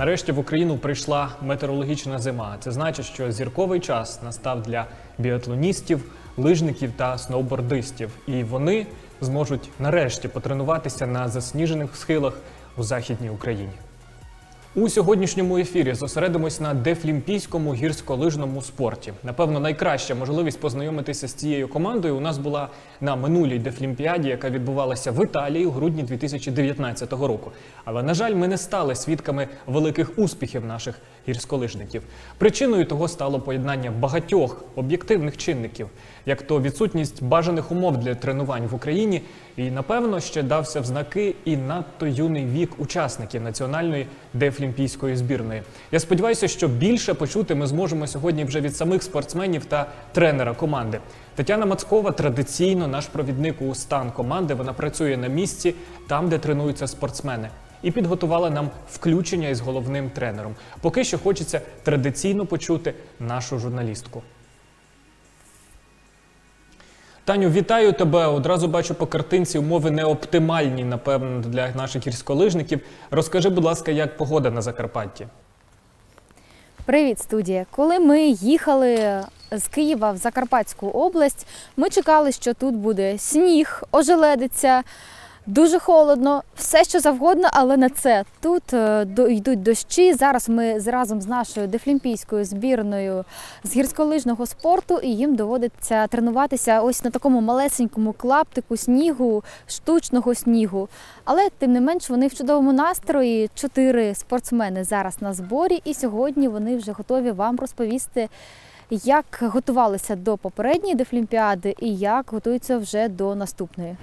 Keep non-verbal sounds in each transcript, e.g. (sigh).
Нарешті в Україну прийшла метеорологічна зима. Це значить, що зірковий час настав для біатлоністів, лижників та сноубордистів. І вони зможуть нарешті потренуватися на засніжених схилах у західній Україні. У сьогоднішньому ефірі зосередимось на дефлімпійському гірськолижному спорті. Напевно, найкраща можливість познайомитися з цією командою у нас була на минулій дефлімпіаді, яка відбувалася в Італії у грудні 2019 року. Але на жаль, ми не стали свідками великих успіхів наших гірськолижників. Причиною того стало поєднання багатьох об'єктивних чинників, як то відсутність бажаних умов для тренувань в Україні, і напевно ще дався в знаки і надто юний вік учасників національної дефлімпійської збірної. Я сподіваюся, що більше почути ми зможемо сьогодні вже від самих спортсменів та тренера команди. Тетяна Мацкова традиційно наш провідник у стан команди. Вона працює на місці там, де тренуються спортсмени. І підготувала нам включення із головним тренером. Поки що хочеться традиційно почути нашу журналістку. Таню, вітаю тебе. Одразу бачу по картинці умови не оптимальні, напевно, для наших гірськолижників. Розкажи, будь ласка, як погода на Закарпатті? Привіт, студія! Коли ми їхали з Києва в Закарпатську область, ми чекали, що тут буде сніг, ожеледиця, дуже холодно, все що завгодно, але не це. Тут е, йдуть дощі. Зараз ми разом з нашою дефлімпійською збірною з гірськолижного спорту, і їм доводиться тренуватися ось на такому малесенькому клаптику снігу, штучного снігу. Але тим не менш вони в чудовому настрої. Чотири спортсмени зараз на зборі, і сьогодні вони вже готові вам розповісти, як готувалися до попередньої дефлімпіади і як готуються вже до наступної.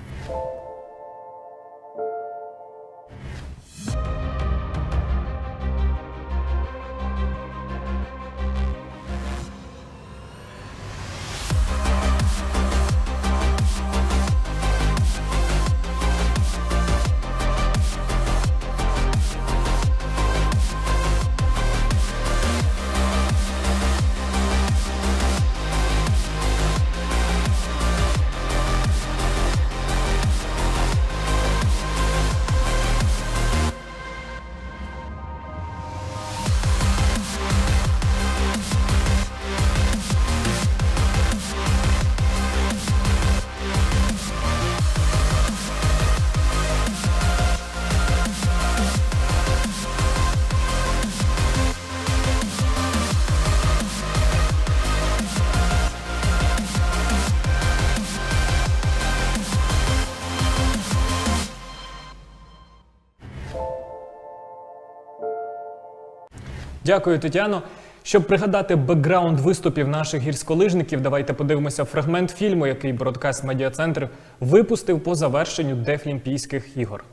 Дякую, Тетяно. Щоб пригадати бекграунд виступів наших гірськолижників, давайте подивимося фрагмент фільму, який Бродкаст Медіа Центр випустив по завершенню Дефлімпійських ігор.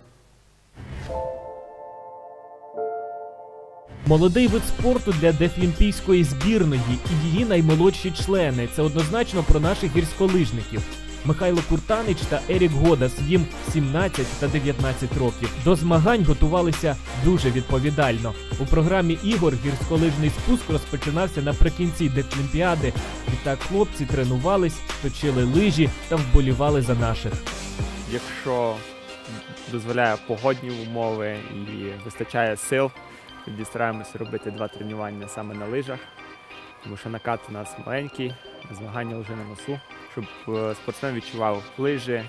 Молодий вид спорту для дефлімпійської збірної і її наймолодші члени. Це однозначно про наших гірськолижників. Михайло Куртанич та Ерік Годас їм 17 та 19 років. До змагань готувалися дуже відповідально. У програмі ігор гірськолижний спуск розпочинався наприкінці дефлімпіади. Відтак хлопці тренувались, точили лижі та вболівали за наших. якщо дозволяє погодні умови і вистачає сил, тоді стараємося робити два тренування саме на лижах, тому що накат у нас маленький, змагання вже на носу, щоб е, спортсмен відчував лижі,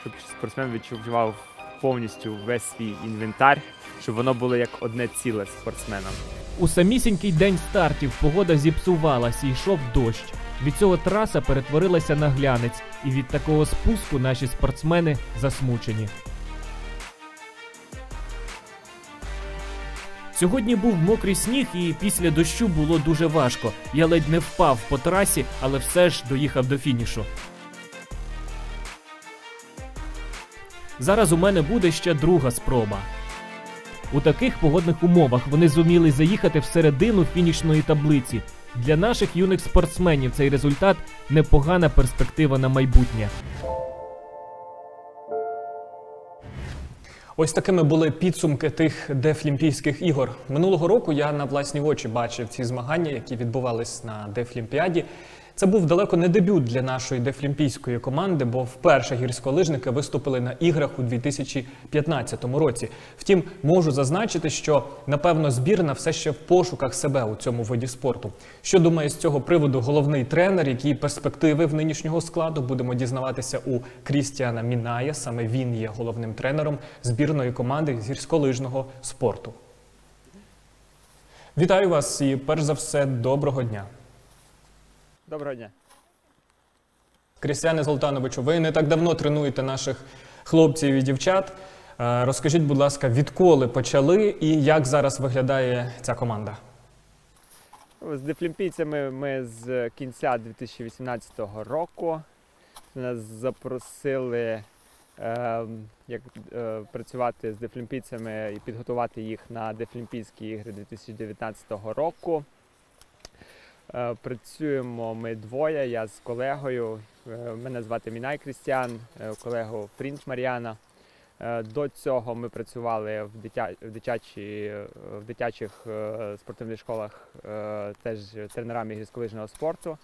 щоб спортсмен відчував повністю весь свій інвентар, щоб воно було як одне ціле з спортсменом. У самісінький день стартів погода зіпсувалась і йшов дощ. Від цього траса перетворилася на глянець, і від такого спуску наші спортсмени засмучені. Сьогодні був мокрий сніг, і після дощу було дуже важко. Я ледь не впав по трасі, але все ж доїхав до фінішу. Зараз у мене буде ще друга спроба. У таких погодних умовах вони зуміли заїхати всередину фінішної таблиці. Для наших юних спортсменів цей результат непогана перспектива на майбутнє. Ось такими були підсумки тих Дефлімпійських ігор. Минулого року я на власні очі бачив ці змагання, які відбувались на Дефлімпіаді. Це був далеко не дебют для нашої дефлімпійської команди, бо вперше гірськолижники виступили на іграх у 2015 році. Втім, можу зазначити, що напевно збірна все ще в пошуках себе у цьому виді спорту. Що думає з цього приводу головний тренер, які перспективи в нинішнього складу будемо дізнаватися у Крістіана Міная. Саме він є головним тренером збірної команди з гірськолижного спорту. Вітаю вас і перш за все, доброго дня. Доброго дня. Крістіане Золтановичу, ви не так давно тренуєте наших хлопців і дівчат. Е, Розкажіть, будь ласка, відколи почали і як зараз виглядає ця команда? З дефлімпійцями ми з кінця 2018 року нас запросили е, як, е, працювати з дефлімпійцями і підготувати їх на Дефлімпійські ігри 2019 року. Е, працюємо ми двоє, я з колегою. Е, мене звати Мінай Крістіан, е, колегу Фрінч Мар'яна. До цього ми працювали в, дитя... в, дитячі... в дитячих спортивних школах теж тренерами гірськолижного спорту.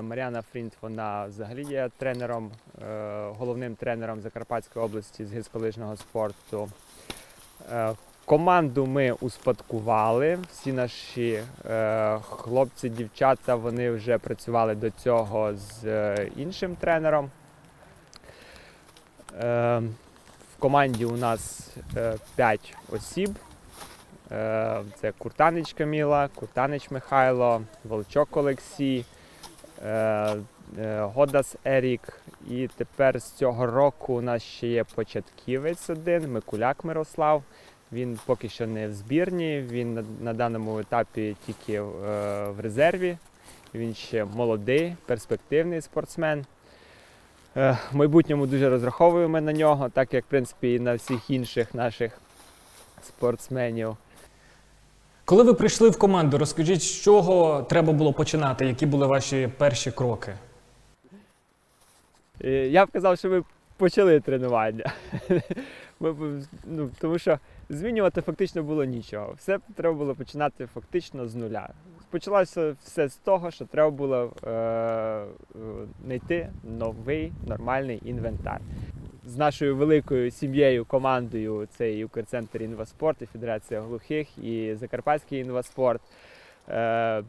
Мар'яна Фрінт, вона взагалі є тренером, головним тренером Закарпатської області з гірськолижного спорту. Е, Команду ми успадкували. Всі наші е, хлопці, дівчата, вони вже працювали до цього з е, іншим тренером. Е, в команді у нас 5 осіб. Е, Це Куртанич Каміла, Куртанич Михайло, Волчок Олексій, е, е, Годас Ерік. І тепер з цього року у нас ще є початківець один, Микуляк Мирослав. Він поки що не в збірні, він на, на даному етапі тільки е, в резерві. Він ще молодий, перспективний спортсмен. Е, в майбутньому дуже розраховуємо на нього, так як в принципі і на всіх інших наших спортсменів. Коли ви прийшли в команду, розкажіть, з чого треба було починати, які були ваші перші кроки? Е, Я б казав, що ми почали тренування. (laughs) Ну, тому що змінювати фактично було нічого. Все треба було починати фактично з нуля. Почалося все з того, що треба було е, е, знайти новий нормальний інвентар. З нашою великою сім'єю, командою, це і Укрцентр інваспорт, і Федерація глухих, і Закарпатський інваспорт. Е,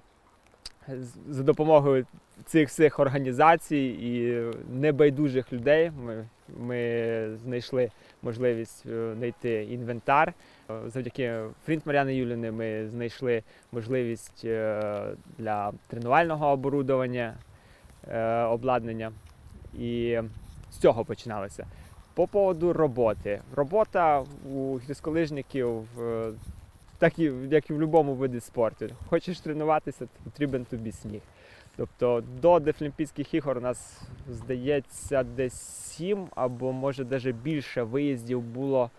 за допомогою цих всіх організацій і небайдужих людей ми, ми знайшли можливість е, знайти інвентар. Е, Завдяки Фрінт Мар'яни Юліни ми знайшли можливість е, для тренувального оборудовання, обладнання. І з цього починалося. По поводу роботи. Робота у гірськолижників так і, як і в будь-якому виді спорту. Хочеш тренуватися, потрібен тобі сніг. Тобто до Дефлімпійських ігор у нас здається десь сім або може навіть більше виїздів було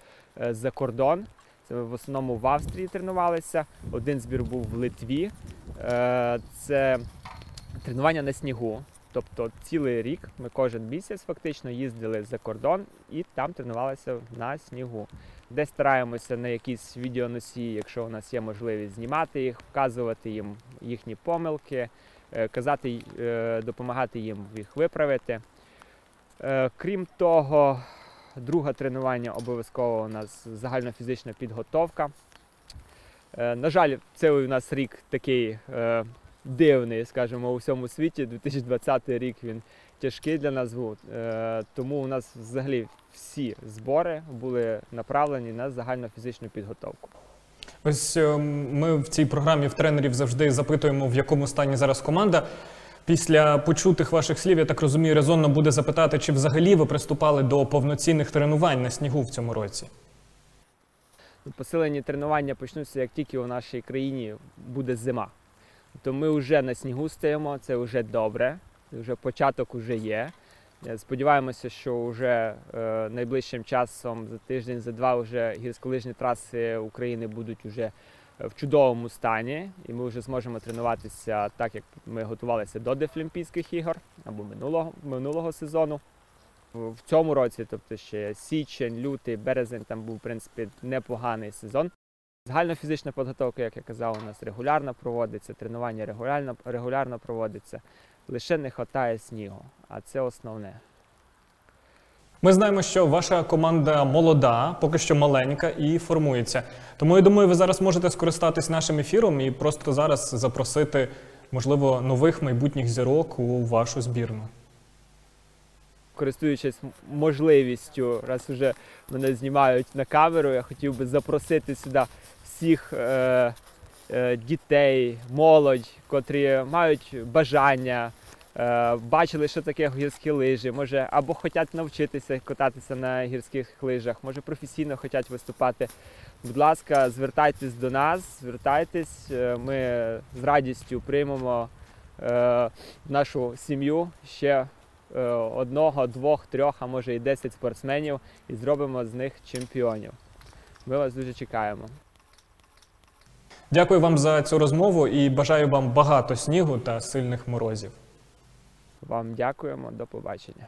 е, за кордон. Це ми в основному в Австрії тренувалися. Один збір був в Литві. Е, Це тренування на снігу. Тобто цілий рік ми кожен місяць фактично їздили за кордон і там тренувалися на снігу. Десь стараємося на якісь відеоносії, якщо у нас є можливість знімати їх, вказувати їм їхні помилки, е, казати, е, допомагати їм їх виправити. Е, Крім того, друге тренування обов'язково у нас загальнофізична підготовка. На жаль, це у нас рік такий дивний, скажімо, у всьому світі. 2020 рік він тяжкий для нас був. Е, Тому у нас взагалі всі збори були направлені на загальну фізичну підготовку. Ось е, ми в цій програмі в тренерів завжди запитуємо, в якому стані зараз команда. Після почутих ваших слів, я так розумію, резонно буде запитати, чи взагалі ви приступали до повноцінних тренувань на снігу в цьому році. Посилені тренування почнуться, як тільки у нашій країні буде зима. То ми вже на снігу стоїмо, це вже добре, вже початок вже є. Е, Сподіваємося, що вже е, найближчим часом, за тиждень, за два, вже гірськолижні траси України будуть вже в чудовому стані, і ми вже зможемо тренуватися так, як ми готувалися до Дефлімпійських ігор або минулого, минулого сезону. В цьому році, тобто ще січень, лютий, березень, там був в принципі непоганий сезон. Загальна фізична підготовка, як я казав, у нас регулярно проводиться, тренування регулярно, регулярно проводиться. Лише не вистачає снігу, а це основне. Ми знаємо, що ваша команда молода, поки що маленька і формується. Тому я думаю, ви зараз можете скористатись нашим ефіром і просто зараз запросити, можливо, нових майбутніх зірок у вашу збірну. Користуючись можливістю, раз вже мене знімають на камеру, я хотів би запросити сюди всіх е, дітей, молодь, котрі мають бажання, е, бачили, що таке гірські лижі, може або хочуть навчитися кататися на гірських лижах, може професійно хочуть виступати. Будь ласка, звертайтесь до нас, звертайтесь, е, ми з радістю приймемо е, нашу сім'ю ще е, одного, двох, трьох, а може і десять спортсменів і зробимо з них чемпіонів. Ми вас дуже чекаємо. Дякую вам за цю розмову і бажаю вам багато снігу та сильних морозів. Вам дякуємо, до побачення.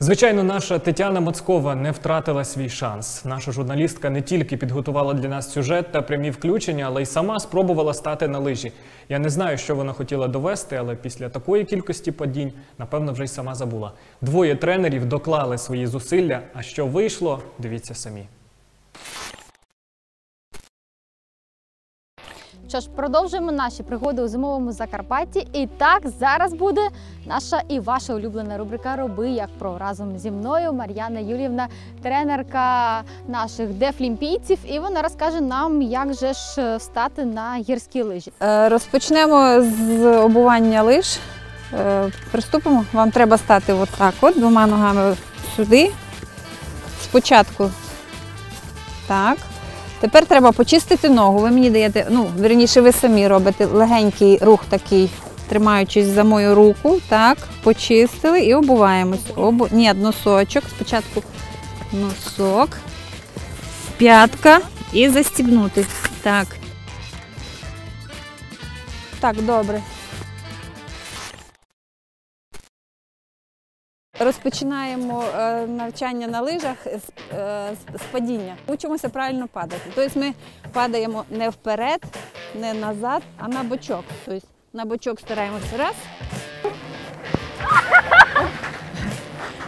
Звичайно, наша Тетяна Мацкова не втратила свій шанс. Наша журналістка не тільки підготувала для нас сюжет та прямі включення, але й сама спробувала стати на лижі. Я не знаю, що вона хотіла довести, але після такої кількості падінь, напевно, вже й сама забула. Двоє тренерів доклали свої зусилля. А що вийшло, дивіться самі. Що ж, продовжуємо наші пригоди у зимовому Закарпатті. І так зараз буде наша і ваша улюблена рубрика Роби як про разом зі мною Мар'яна Юрівна, тренерка наших дефлімпійців. І вона розкаже нам, як же ж стати на гірські лижі. Е, Розпочнемо з обування лиж. Е, Приступимо. Вам треба стати отак от, двома ногами сюди. Спочатку так. Тепер треба почистити ногу. Ви мені даєте, ну, верніше, ви самі робите легенький рух такий, тримаючись за мою руку. Так, почистили і обуваємось. Обу... Ні, носочок. Спочатку носок, п'ятка і застібнути. Так. Так, добре. Розпочинаємо е, навчання на лижах з, е, з падіння. Учимося правильно падати. Тобто ми падаємо не вперед, не назад, а на бочок. Тобто на бочок стараємося раз.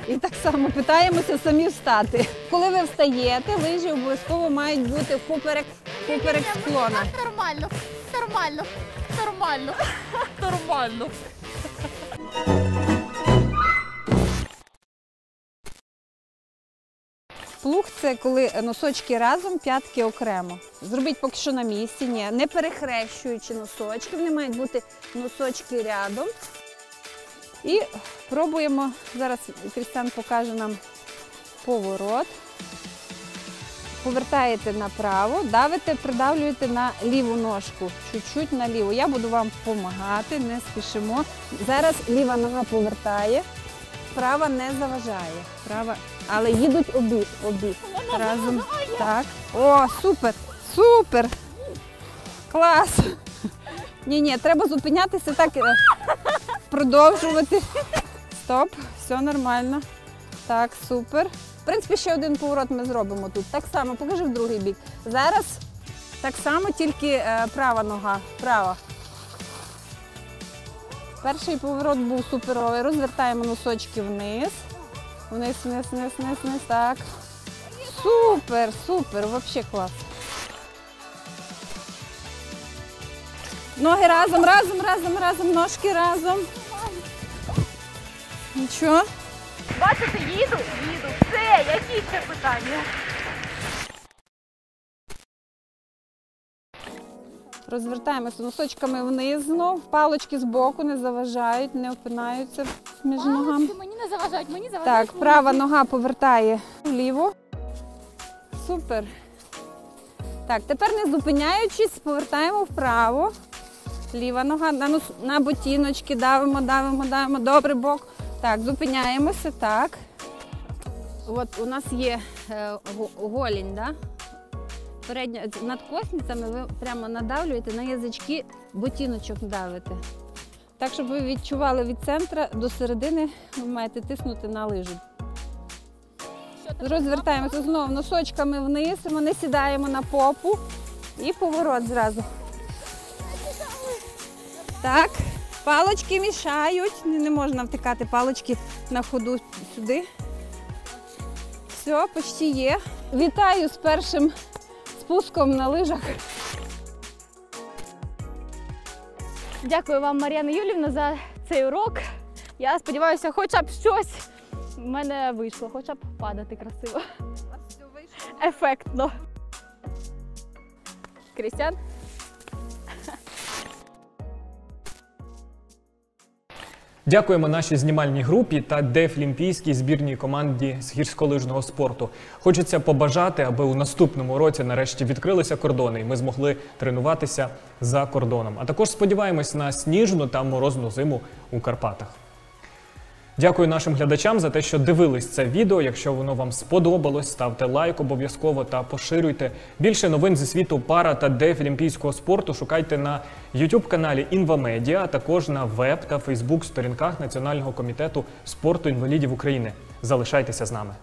І так само питаємося самі встати. Коли ви встаєте, лижі обов'язково мають бути поперек, поперек склона. Нормально, нормально, нормально, нормально. Плуг це коли носочки разом, п'ятки окремо. Зробіть поки що на місці, ні, не перехрещуючи носочки, вони мають бути носочки рядом. І пробуємо, зараз Крістіан покаже нам поворот. Повертаєте направо, давите, придавлюєте на ліву ножку, чуть-чуть на ліву. Я буду вам допомагати, не спішимо. Зараз ліва нога повертає, права не заважає. Права, але їдуть обі, обі. Разом. Так. О, супер! Супер! Клас! Ні, ні, треба зупинятися так, е, продовжувати. Стоп, все нормально. Так, супер. В принципі, ще один поворот ми зробимо тут. Так само, покажи в другий бік. Зараз так само, тільки е, права нога. Права. Перший поворот був суперовий. Розвертаємо носочки вниз. Вниз, вниз, вниз, вниз, вниз. Так. Супер, супер, взагалі клас. Ноги разом, разом, разом, разом, ножки разом. Нічого. Бачите, їду, їду. Все, які ще питання? Розвертаємося носочками вниз знов. Палочки збоку не заважають, не опинаються між ногами. Мені не заважають, мені заважають. Так, права нога повертає вліво. Супер. Так, тепер не зупиняючись, повертаємо вправо. Ліва нога на, нос, на ботиночки, давимо, давимо, давимо. Добре, бок. Так, зупиняємося, так. От у нас є е, го- голінь, да? Передня, над косницями ви прямо надавлюєте на язички, ботиночок давите. Так, щоб ви відчували від центра до середини, ви маєте тиснути на лижу. Розвертаємося знову носочками вниз, ми не сідаємо на попу і поворот зразу. Так, Палочки мішають, не можна втикати палочки на ходу сюди. Все, почти є. Вітаю з першим спуском на лижах. Дякую вам, Мар'яна Юлівна, за цей урок. Я сподіваюся, хоча б щось в мене вийшло, хоча б падати красиво. Ефектно. Крістян? Дякуємо нашій знімальній групі та дефлімпійській збірній команді з гірськолижного спорту. Хочеться побажати, аби у наступному році нарешті відкрилися кордони, і ми змогли тренуватися за кордоном. А також сподіваємось на сніжну та морозну зиму у Карпатах. Дякую нашим глядачам за те, що дивились це відео. Якщо воно вам сподобалось, ставте лайк обов'язково та поширюйте. Більше новин зі світу пара та дефлімпійського спорту шукайте на youtube каналі Інвамедіа, а також на веб та фейсбук сторінках Національного комітету спорту інвалідів України. Залишайтеся з нами.